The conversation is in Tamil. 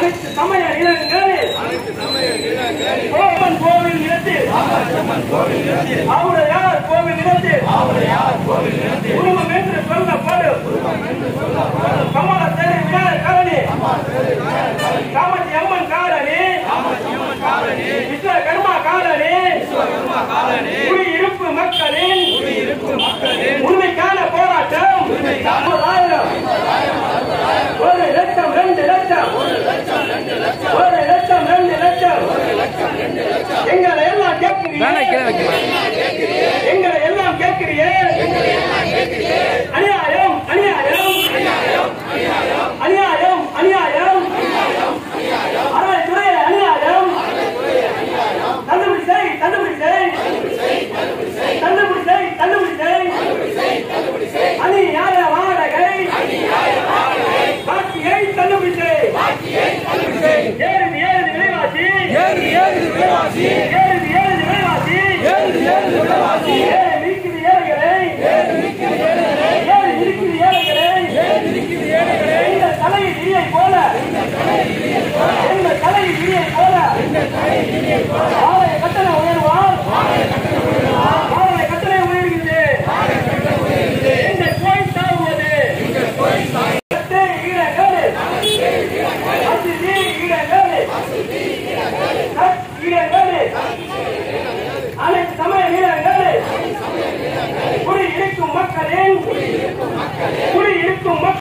அனைத்து சமய நிலங்கள் கோவன் கோவில் நிலத்தில் ஆவுடையார் கோவில் நிலத்தில் குடும்பம் என்று சொல்லப்படும் Kamala Devi Vinayakar colony Kamatchi Amman colony Vishwakarma colony எல்லாம் கேட்கிறீங்க எங்களை எல்லாம் கேட்கிறீங்க அநியாயம் அநியாயம். அநியாயம் அநியாயம். அறவைத்துறை அநியாயம். தள்ளுபடி செய் தள்ளுபடி செய். தள்ளுபடி செய் தள்ளுபடி செய். அநியாய வாடகை. பாக்கியை தள்ளுபடி செய். விலைவாசி. ஏறு ஏறு விலைவாசி.